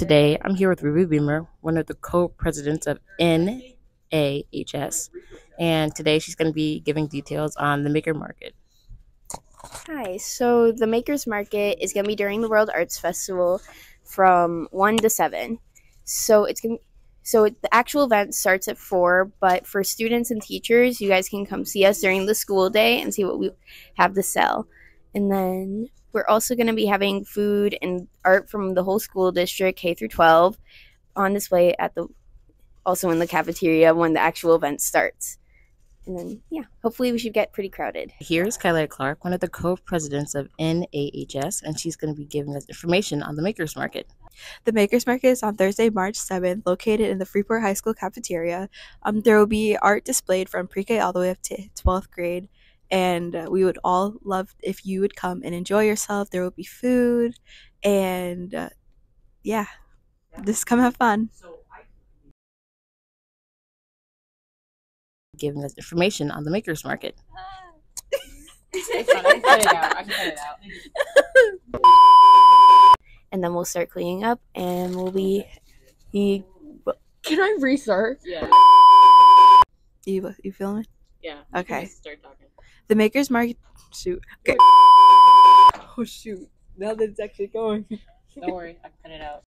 Today, I'm here with Ruby Beamer, one of the co-presidents of NAHS, and today she's going to be giving details on the Maker Market. Hi, so the Makers Market is going to be during the World Arts Festival from 1 to 7. So it's going so the actual event starts at 4, but for students and teachers, you guys can come see us during the school day and see what we have to sell. And then we're also going to be having food and art from the whole school district, K through 12, on display at the also in the cafeteria when the actual event starts. And then, yeah, hopefully we should get pretty crowded. Here's Kyla Clark, one of the co-presidents of NAHS, and she's going to be giving us information on the Makers Market. The Makers Market is on Thursday, March 7th, located in the Freeport High School cafeteria. Um, there will be art displayed from pre-K all the way up to 12th grade and uh, we would all love if you would come and enjoy yourself. There will be food, and uh, yeah, just come have fun. Giving us information on the Makers Market. and then we'll start cleaning up, and we'll be. be Can I restart? Yeah. You you feel me? Yeah. Okay. Start talking. The Makers Market. Shoot. Okay. Oh shoot! Now that it's actually going. Don't worry, I cut it out.